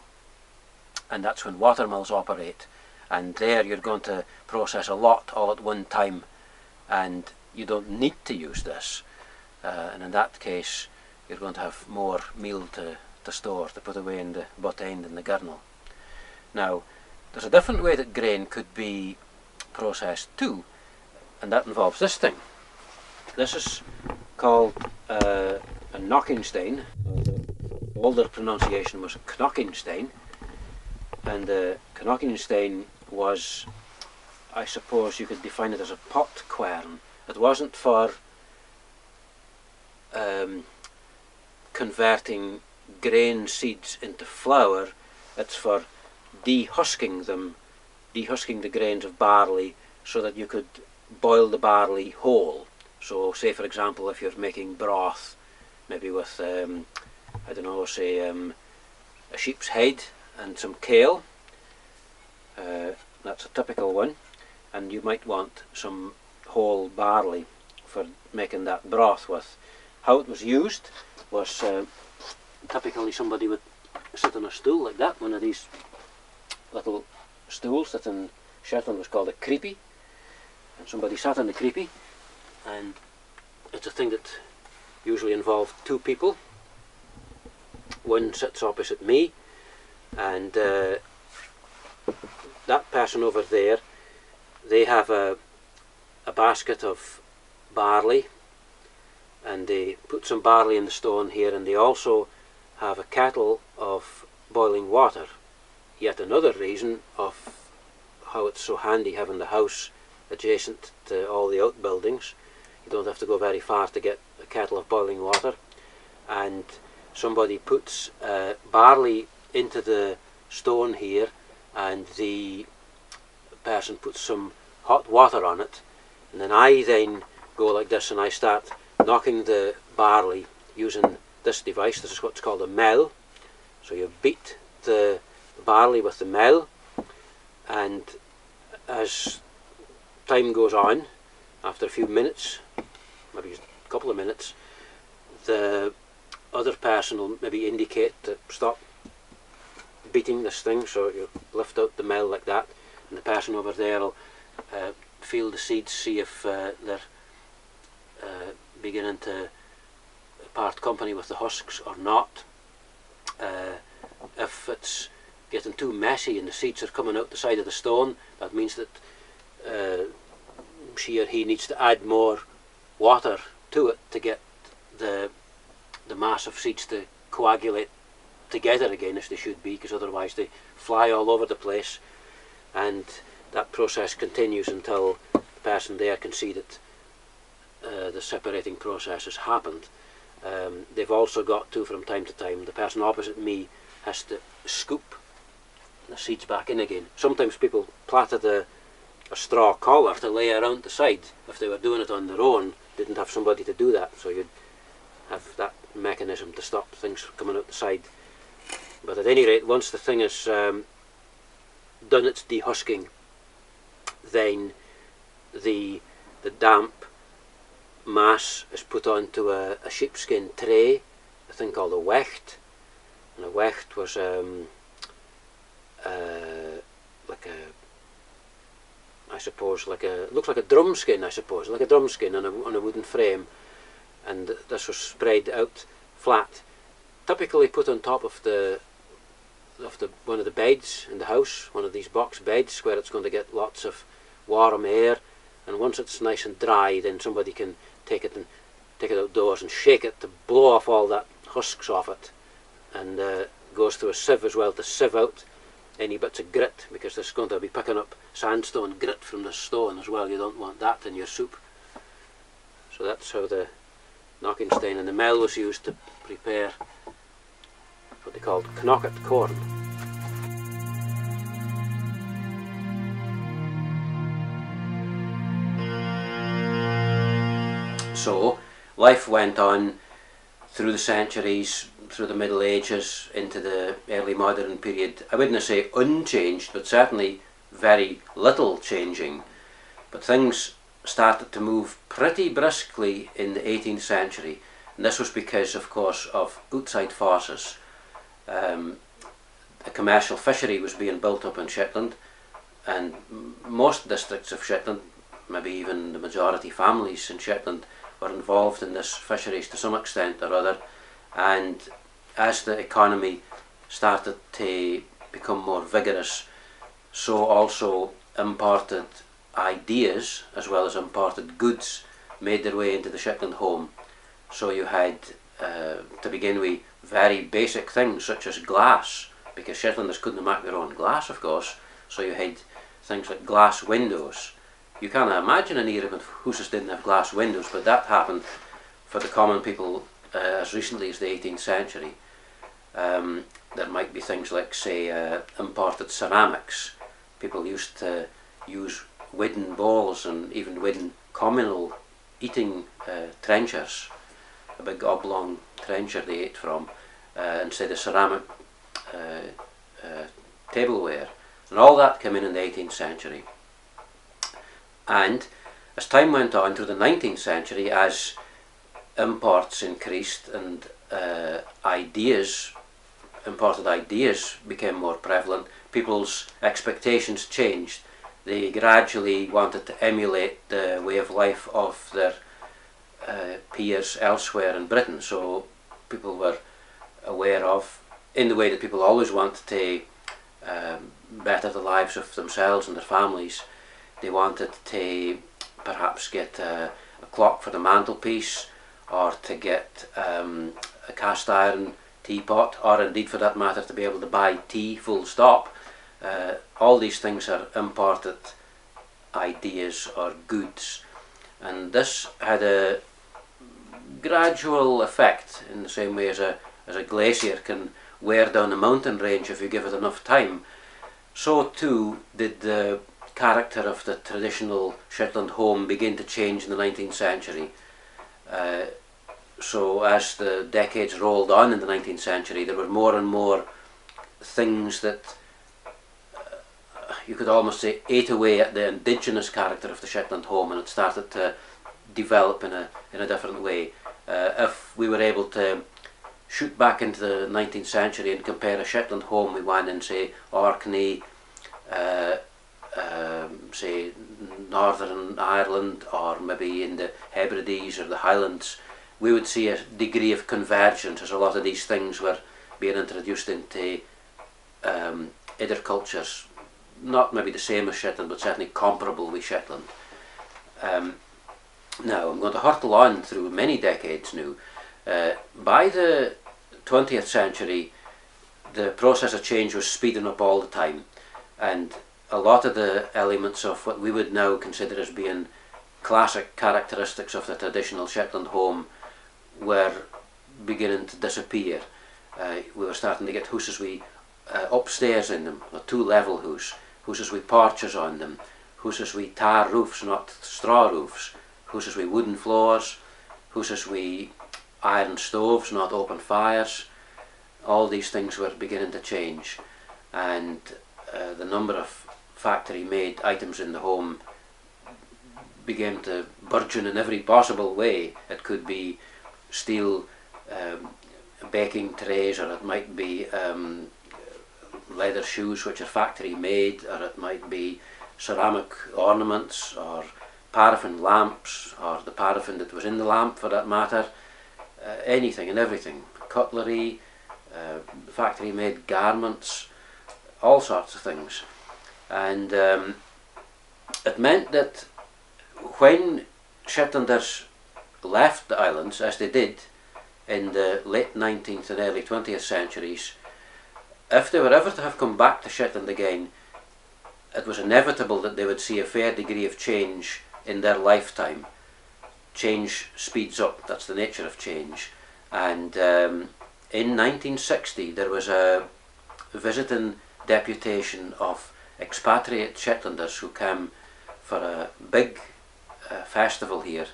And that's when water mills operate. And there you're going to process a lot all at one time. And you don't need to use this. Uh, and in that case you're going to have more meal to, to store to put away in the butt end and the gurnel now there's a different way that grain could be processed too, and that involves this thing. This is called uh, a Knockenstein. The older pronunciation was Knockenstein, and the uh, Knockenstein was, I suppose you could define it as a pot quern. It wasn't for um, converting grain seeds into flour, it's for dehusking them, dehusking the grains of barley so that you could boil the barley whole. So say for example if you're making broth, maybe with, um, I don't know, say um, a sheep's head and some kale, uh, that's a typical one, and you might want some whole barley for making that broth with. How it was used was uh, typically somebody would sit on a stool like that, one of these little stools that in Shetland was called a creepy. And somebody sat on the creepy. And it's a thing that usually involved two people. One sits opposite me and uh, that person over there they have a, a basket of barley and they put some barley in the stone here and they also have a kettle of boiling water yet another reason of how it's so handy having the house adjacent to all the outbuildings. You don't have to go very far to get a kettle of boiling water. And somebody puts uh, barley into the stone here and the person puts some hot water on it and then I then go like this and I start knocking the barley using this device. This is what's called a mell. So you beat the barley with the mill and as time goes on after a few minutes maybe a couple of minutes the other person will maybe indicate to stop beating this thing so you lift out the mill like that and the person over there will uh, feel the seeds see if uh, they're uh, beginning to part company with the husks or not. Uh, if it's getting too messy and the seeds are coming out the side of the stone, that means that uh, she or he needs to add more water to it to get the the mass of seeds to coagulate together again as they should be because otherwise they fly all over the place and that process continues until the person there can see that uh, the separating process has happened. Um, they've also got to, from time to time, the person opposite me has to scoop the seeds back in again. Sometimes people plaited a, a straw collar to lay around the side if they were doing it on their own, didn't have somebody to do that, so you'd have that mechanism to stop things coming out the side. But at any rate, once the thing is um, done its dehusking, then the the damp mass is put onto a, a sheepskin tray, a thing called a wecht, and a wecht was um, uh, like a, I suppose, like a, looks like a drum skin, I suppose, like a drum skin on a, on a wooden frame, and this was spread out flat, typically put on top of the of the one of the beds in the house, one of these box beds where it's going to get lots of warm air and once it's nice and dry then somebody can take it and take it outdoors and shake it to blow off all that husks off it and uh, goes through a sieve as well to sieve out any bits of grit because there's going to be picking up sandstone grit from the stone as well. You don't want that in your soup. So that's how the Knockenstein and the mell was used to prepare what they called knocket corn. So life went on through the centuries, through the Middle Ages, into the early modern period. I wouldn't say unchanged, but certainly very little changing. But things started to move pretty briskly in the 18th century. And this was because, of course, of outside forces. Um, a commercial fishery was being built up in Shetland, and most districts of Shetland, maybe even the majority families in Shetland, were involved in this fisheries to some extent or other and as the economy started to become more vigorous so also imported ideas as well as imported goods made their way into the Shetland home. So you had uh, to begin with very basic things such as glass because Shetlanders couldn't make their own glass of course. So you had things like glass windows. You can't imagine an era when houses didn't have glass windows, but that happened for the common people uh, as recently as the 18th century. Um, there might be things like, say, uh, imported ceramics. People used to use wooden bowls and even wooden communal eating uh, trenchers, a big oblong trencher they ate from, uh, instead of ceramic uh, uh, tableware. And all that came in in the 18th century. And as time went on through the 19th century, as imports increased and uh, ideas, imported ideas became more prevalent, people's expectations changed. They gradually wanted to emulate the way of life of their uh, peers elsewhere in Britain. So people were aware of, in the way that people always want to um, better the lives of themselves and their families, they wanted to perhaps get a, a clock for the mantelpiece or to get um, a cast iron teapot or indeed for that matter to be able to buy tea full stop. Uh, all these things are imported ideas or goods and this had a gradual effect in the same way as a, as a glacier can wear down a mountain range if you give it enough time. So too did the character of the traditional Shetland home begin to change in the 19th century. Uh, so as the decades rolled on in the 19th century, there were more and more things that uh, you could almost say ate away at the indigenous character of the Shetland home and it started to develop in a, in a different way. Uh, if we were able to shoot back into the 19th century and compare a Shetland home with one in say Orkney, uh, um, say Northern Ireland or maybe in the Hebrides or the Highlands, we would see a degree of convergence as a lot of these things were being introduced into um, other cultures. Not maybe the same as Shetland, but certainly comparable with Shetland. Um, now, I'm going to hurtle on through many decades now. Uh, by the 20th century, the process of change was speeding up all the time, and a lot of the elements of what we would now consider as being classic characteristics of the traditional Shetland home were beginning to disappear. Uh, we were starting to get houses with uh, upstairs in them, a two-level house, houses with porches on them, houses with tar roofs, not straw roofs, houses with wooden floors, houses with iron stoves, not open fires. All these things were beginning to change, and uh, the number of factory-made items in the home began to burgeon in every possible way. It could be steel um, baking trays, or it might be um, leather shoes which are factory made, or it might be ceramic ornaments, or paraffin lamps, or the paraffin that was in the lamp for that matter, uh, anything and everything, cutlery, uh, factory made garments, all sorts of things. And um, it meant that when Shetlanders left the islands, as they did in the late 19th and early 20th centuries, if they were ever to have come back to Shetland again, it was inevitable that they would see a fair degree of change in their lifetime. Change speeds up, that's the nature of change. And um, in 1960 there was a visiting deputation of expatriate Shetlanders who came for a big uh, festival here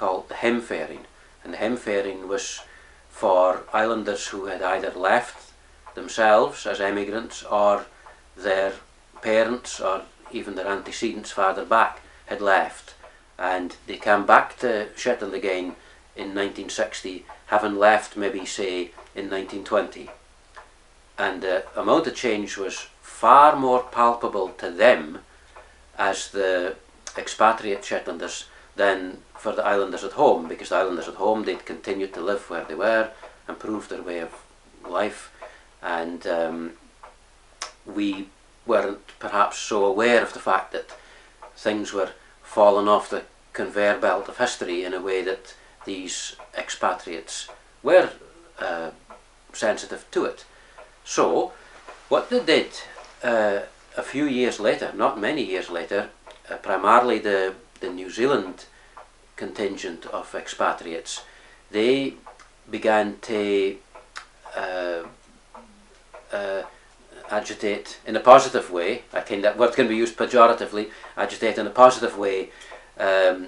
called the Hamefarin. And the Hamefarin was for islanders who had either left themselves as emigrants or their parents or even their antecedents farther back had left. And they came back to Shetland again in 1960, having left maybe say in 1920. And the amount of change was far more palpable to them as the expatriate Shetlanders than for the islanders at home, because the islanders at home they'd continued to live where they were, improve their way of life, and um, we weren't perhaps so aware of the fact that things were falling off the conveyor belt of history in a way that these expatriates were uh, sensitive to it. So, what they did uh, a few years later, not many years later, uh, primarily the, the New Zealand contingent of expatriates, they began to uh, uh, agitate in a positive way. I think that word can be used pejoratively. Agitate in a positive way um,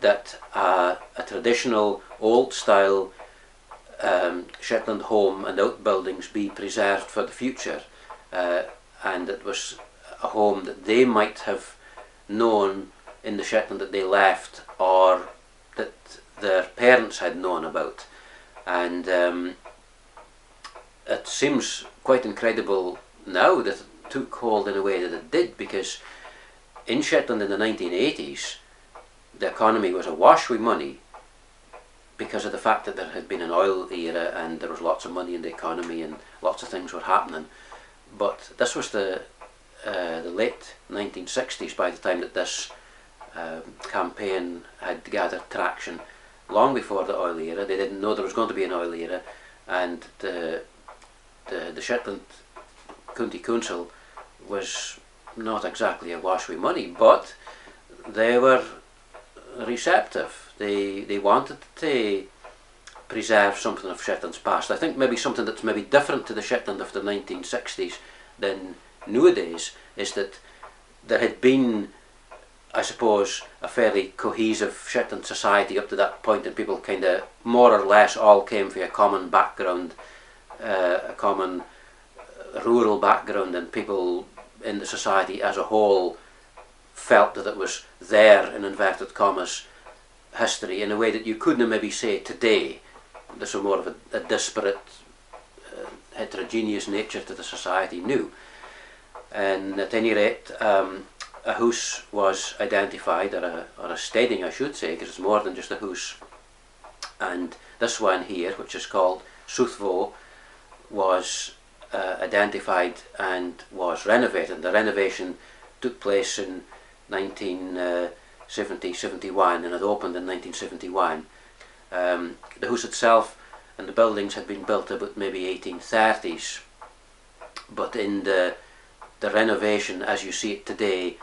that uh, a traditional old style um, Shetland home and outbuildings be preserved for the future. Uh, and it was a home that they might have known in the Shetland that they left or that their parents had known about. And um, it seems quite incredible now that it took hold in a way that it did because in Shetland in the 1980s the economy was awash with money because of the fact that there had been an oil era and there was lots of money in the economy and lots of things were happening but this was the uh, the late 1960s by the time that this um, campaign had gathered traction long before the oil era. They didn't know there was going to be an oil era. And the the, the Shetland County Council was not exactly awash with money but they were receptive. They they wanted to preserve something of Shetland's past. I think maybe something that's maybe different to the Shetland of the 1960s than nowadays is that there had been, I suppose, a fairly cohesive Shetland society up to that point and people kind of more or less all came from a common background, uh, a common rural background and people in the society as a whole felt that it was their, in inverted commas, history in a way that you couldn't maybe say today there's a more of a, a disparate, uh, heterogeneous nature to the society new. And at any rate, um, a house was identified, or a, or a steading I should say, because it's more than just a house, And this one here, which is called Southvoe, was uh, identified and was renovated. The renovation took place in 1970-71 and it opened in 1971. Um, the house itself and the buildings had been built about maybe 1830s, but in the the renovation as you see it today,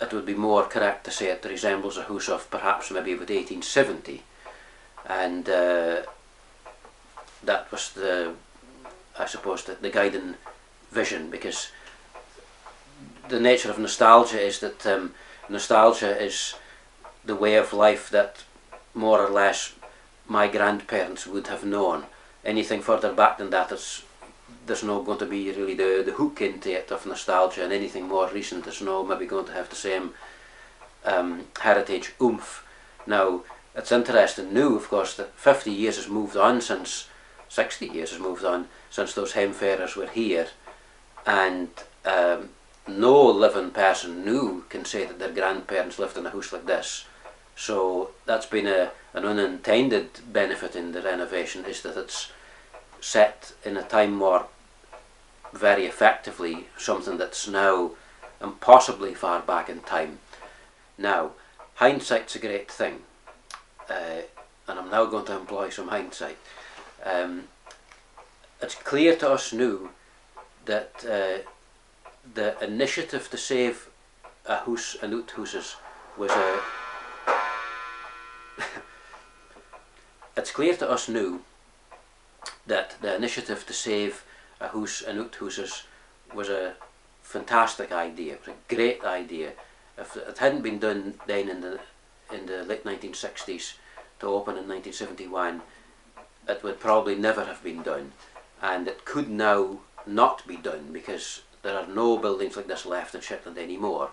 it would be more correct to say it resembles a house of perhaps maybe about 1870, and uh, that was the I suppose the, the guiding vision because the nature of nostalgia is that um, nostalgia is the way of life that more or less my grandparents would have known. Anything further back than that, is, there's not going to be really the, the hook into it of nostalgia, and anything more recent is not maybe going to have the same um, heritage oomph. Now, it's interesting now, of course, that 50 years has moved on since, 60 years has moved on since those hamefarers were here, and um, no living person new can say that their grandparents lived in a house like this. So that's been a, an unintended benefit in the renovation is that it's set in a time warp very effectively something that's now impossibly far back in time. Now, hindsight's a great thing, uh, and I'm now going to employ some hindsight. Um, it's clear to us now that uh, the initiative to save a house and outhouses was a it's clear to us now that the initiative to save a house and outhouses was a fantastic idea, it was a great idea. If it hadn't been done then in the in the late 1960s to open in 1971, it would probably never have been done, and it could now not be done because there are no buildings like this left in Shetland anymore.